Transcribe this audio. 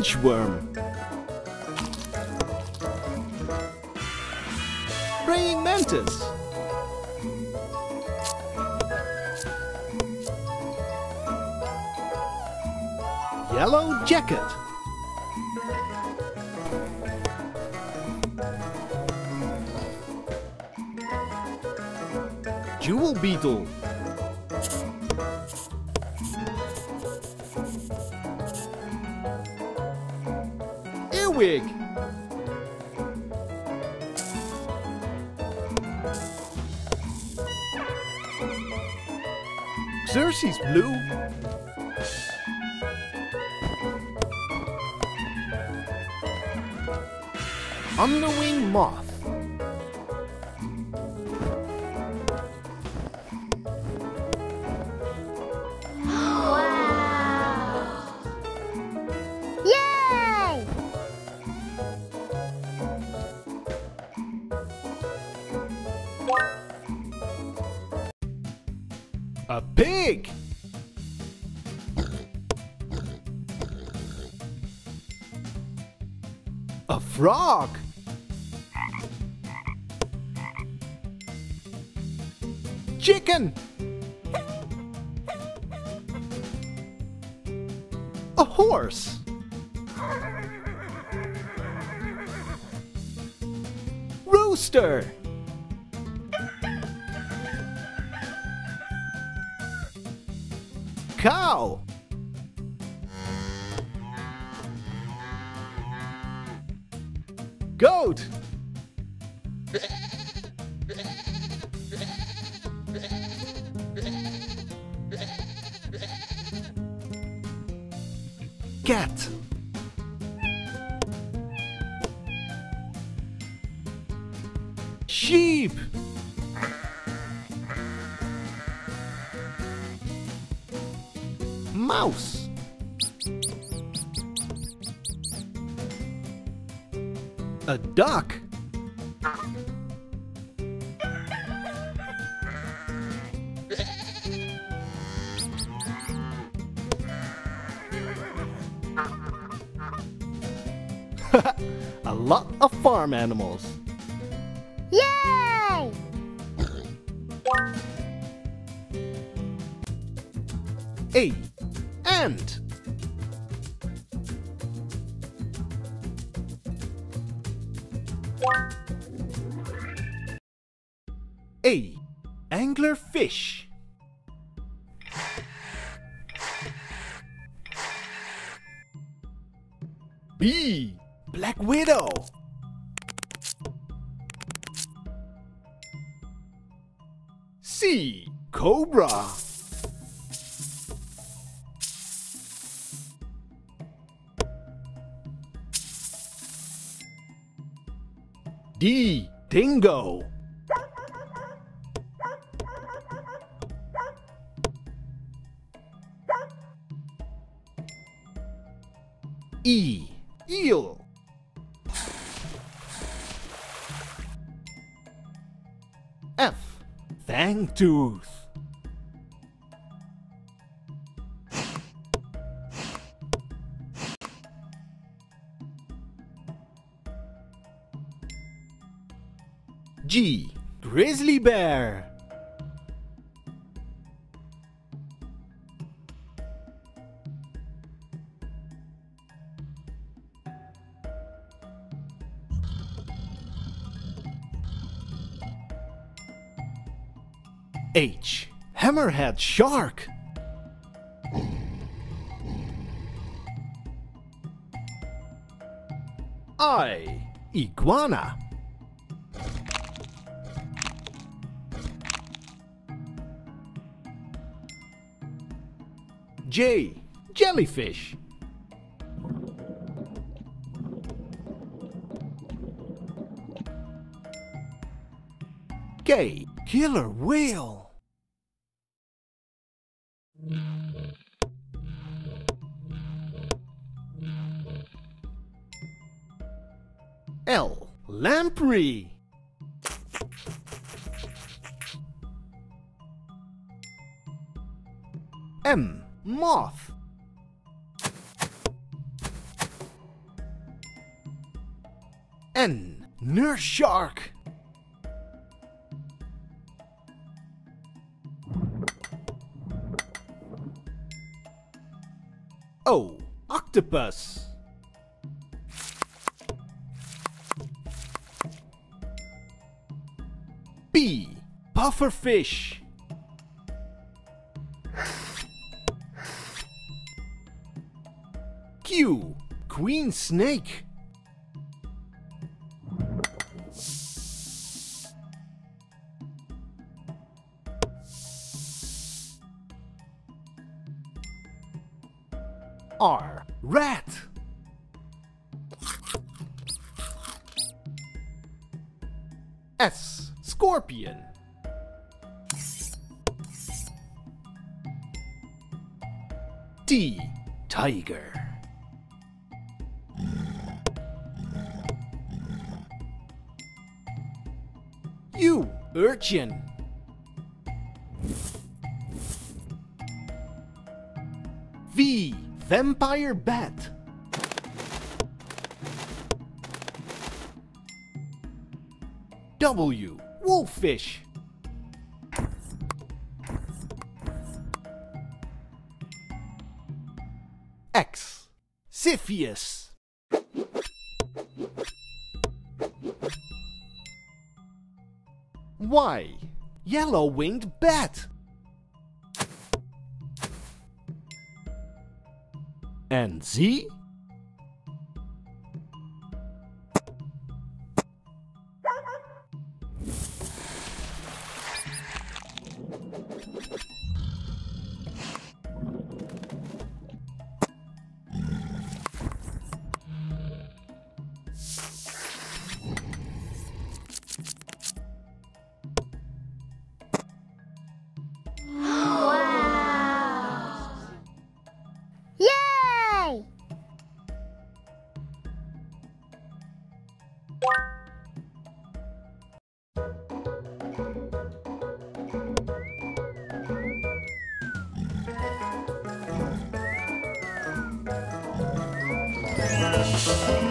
inchworm. Praying mantis. Yellow jacket. Jewel beetle. Earwig. Xerxes blue. Underwing moth. A pig. A frog. Chicken. A horse. Rooster. Cow. Goat. Cat. Sheep. Mouse. A duck. A lot of farm animals. Yay! A ant. A angler fish. B black widow. C cobra. D. Dingo. E. Eel. F. Fangtooth. G. Grizzly bear. H. Hammerhead shark. I. Iguana. J. Jellyfish. K. Killer whale. L. Lamprey. M. Moth. N. Nurse shark. O. Octopus. B. Pufferfish. Q. Queen snake. R. Rat. S. Scorpion. T. Tiger. Urchin. V. Vampire bat. W. Wolffish. X. Xiphias. Y. Yellow-winged bat. And Z? Thank